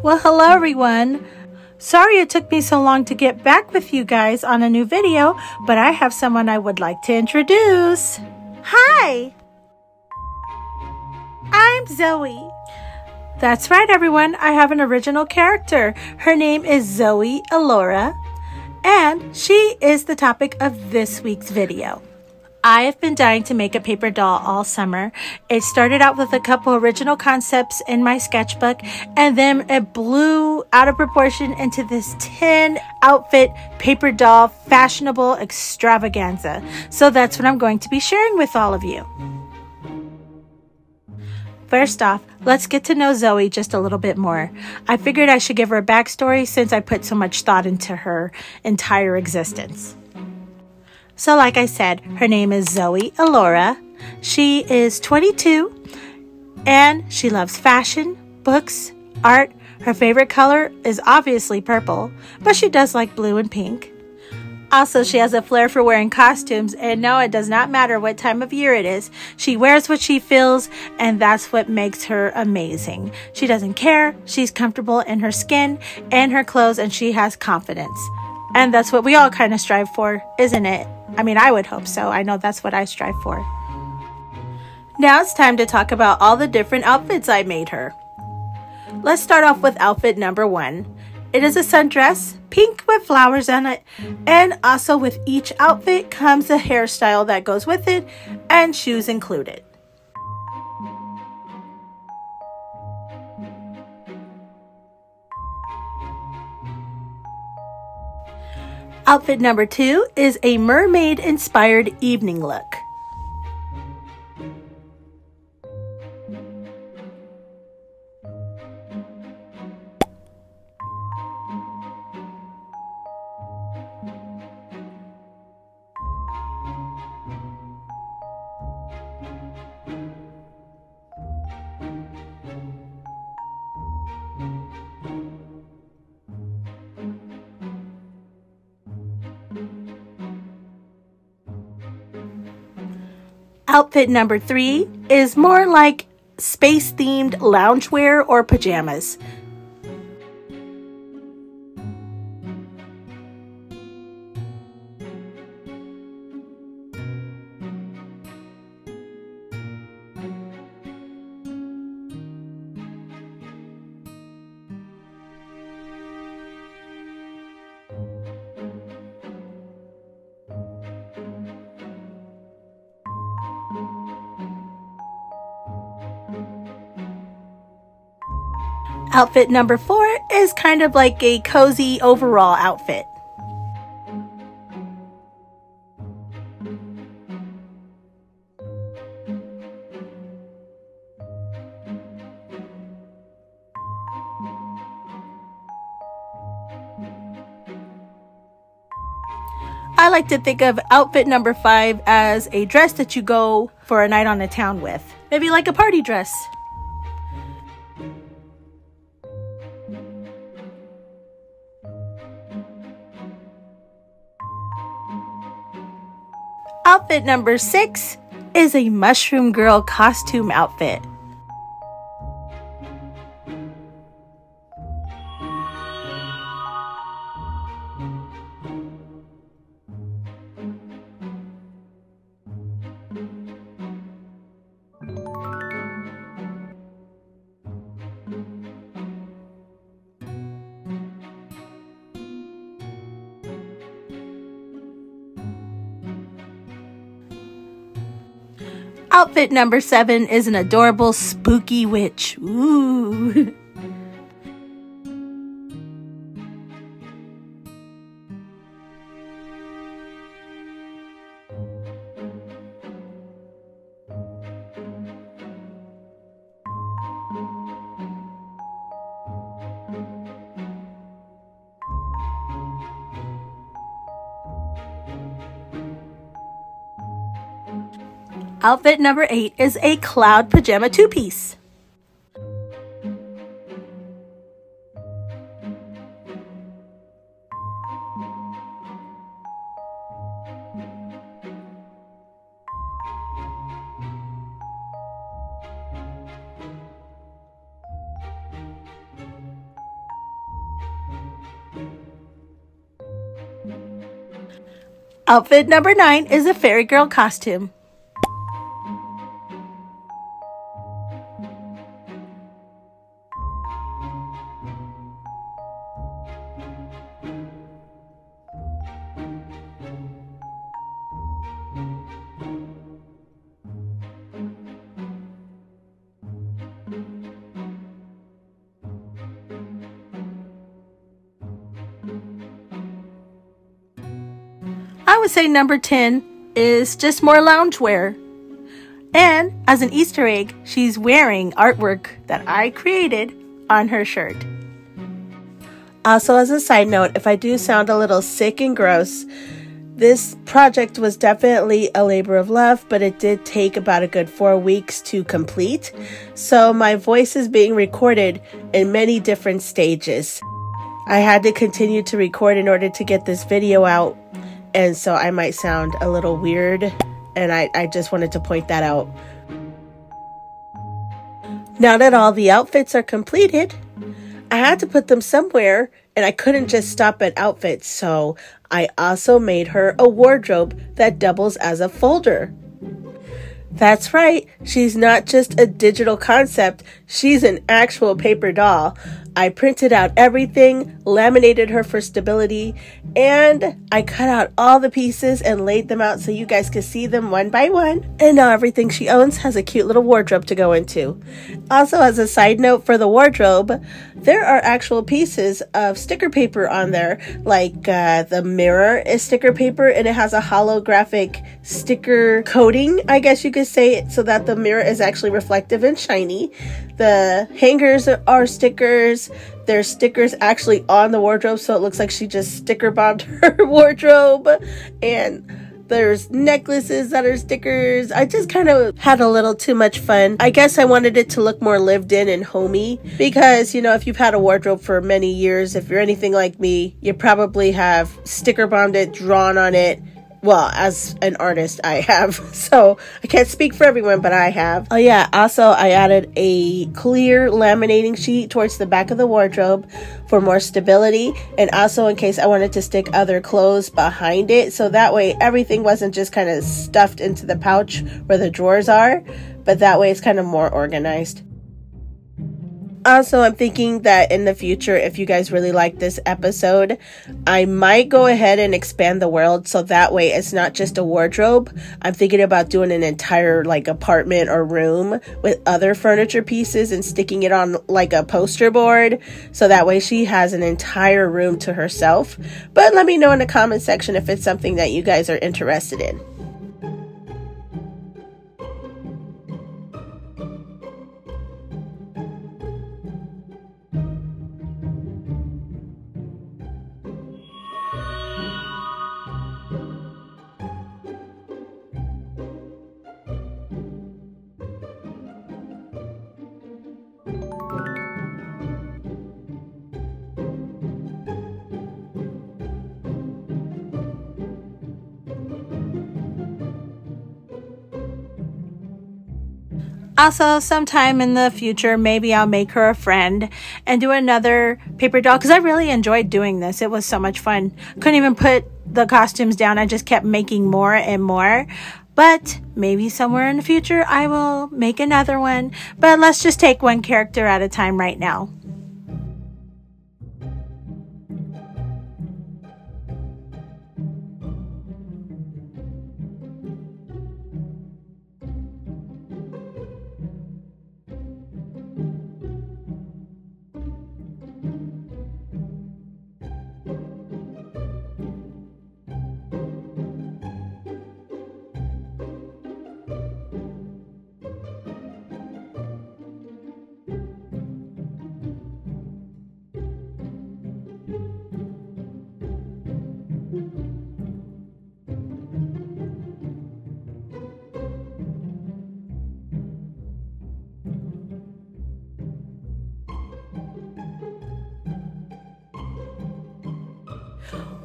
Well, hello everyone. Sorry it took me so long to get back with you guys on a new video, but I have someone I would like to introduce. Hi! I'm Xoey. That's right, everyone. I have an original character. Her name is Xoey Alora, and she is the topic of this week's video. I have been dying to make a paper doll all summer. It started out with a couple original concepts in my sketchbook, and then it blew out of proportion into this 10 outfit paper doll fashionable extravaganza. So that's what I'm going to be sharing with all of you. First off, let's get to know Xoey just a little bit more. I figured I should give her a backstory since I put so much thought into her entire existence. So, like I said, her name is Xoey Elora. She is 22 and she loves fashion, books, art. Her favorite color is obviously purple, but she does like blue and pink. Also, she has a flair for wearing costumes, and no, it does not matter what time of year it is. She wears what she feels, and that's what makes her amazing. She doesn't care, she's comfortable in her skin and her clothes, and she has confidence. And that's what we all kind of strive for, isn't it? I mean, I would hope so. I know that's what I strive for. Now it's time to talk about all the different outfits I made her. Let's start off with outfit number one. It is a sundress, pink with flowers on it, and also with each outfit comes a hairstyle that goes with it and shoes included. Outfit number two is a mermaid inspired evening look. Outfit number three is more like space themed loungewear or pajamas. Outfit number four is kind of like a cozy overall outfit. I like to think of outfit number five as a dress that you go for a night on the town with. Maybe like a party dress. Outfit number six is a mushroom girl costume outfit. Outfit number seven is an adorable spooky witch. Ooh. Outfit number eight is a cloud pajama two-piece. Outfit number nine is a fairy girl costume. I would say number 10 is just more loungewear. And as an Easter egg, she's wearing artwork that I created on her shirt. Also, as a side note, if I do sound a little sick and gross, this project was definitely a labor of love, but it did take about a good four weeks to complete. So my voice is being recorded in many different stages. I had to continue to record in order to get this video out and so I might sound a little weird, and I, I just wanted to point that out. Now that all the outfits are completed, I had to put them somewhere, and I couldn't just stop at outfits, so I also made her a wardrobe that doubles as a folder. That's right, she's not just a digital concept, she's an actual paper doll. I printed out everything, laminated her for stability, and I cut out all the pieces and laid them out so you guys could see them one by one. And now everything she owns has a cute little wardrobe to go into. Also, as a side note for the wardrobe, there are actual pieces of sticker paper on there, like uh, the mirror is sticker paper and it has a holographic sticker coating, I guess you could say, it, so that the mirror is actually reflective and shiny. The hangers are stickers. There's stickers actually on the wardrobe, so it looks like she just sticker bombed her wardrobe. And there's necklaces that are stickers. I just kind of had a little too much fun. I guess I wanted it to look more lived in and homey because, you know, if you've had a wardrobe for many years, if you're anything like me, you probably have sticker bombed it, drawn on it, well, as an artist, I have. So I can't speak for everyone, but I have. Oh, yeah. Also, I added a clear laminating sheet towards the back of the wardrobe for more stability. And also in case I wanted to stick other clothes behind it. So that way everything wasn't just kind of stuffed into the pouch where the drawers are, but that way it's kind of more organized. Also, I'm thinking that in the future, if you guys really like this episode, I might go ahead and expand the world so that way it's not just a wardrobe. I'm thinking about doing an entire like apartment or room with other furniture pieces and sticking it on like a poster board so that way she has an entire room to herself. But let me know in the comment section if it's something that you guys are interested in. Also, sometime in the future, maybe I'll make her a friend and do another paper doll because I really enjoyed doing this. It was so much fun. Couldn't even put the costumes down. I just kept making more and more. But maybe somewhere in the future, I will make another one. But let's just take one character at a time right now.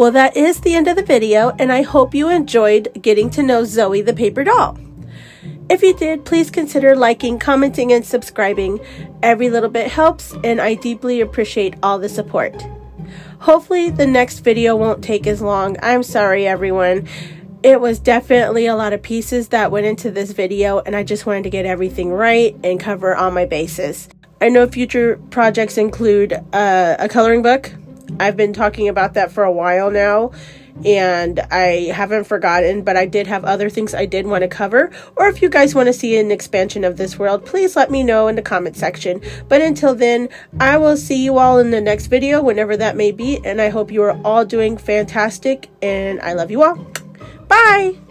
Well, that is the end of the video, and I hope you enjoyed getting to know Xoey the paper doll. If you did, please consider liking, commenting, and subscribing. Every little bit helps, and I deeply appreciate all the support. Hopefully the next video won't take as long. I'm sorry everyone. It was definitely a lot of pieces that went into this video and I just wanted to get everything right and cover all my bases. I know future projects include uh, a coloring book. I've been talking about that for a while now and I haven't forgotten, but I did have other things I did want to cover. Or if you guys want to see an expansion of this world, please let me know in the comment section. But until then, I will see you all in the next video, whenever that may be, and I hope you are all doing fantastic, and I love you all. Bye!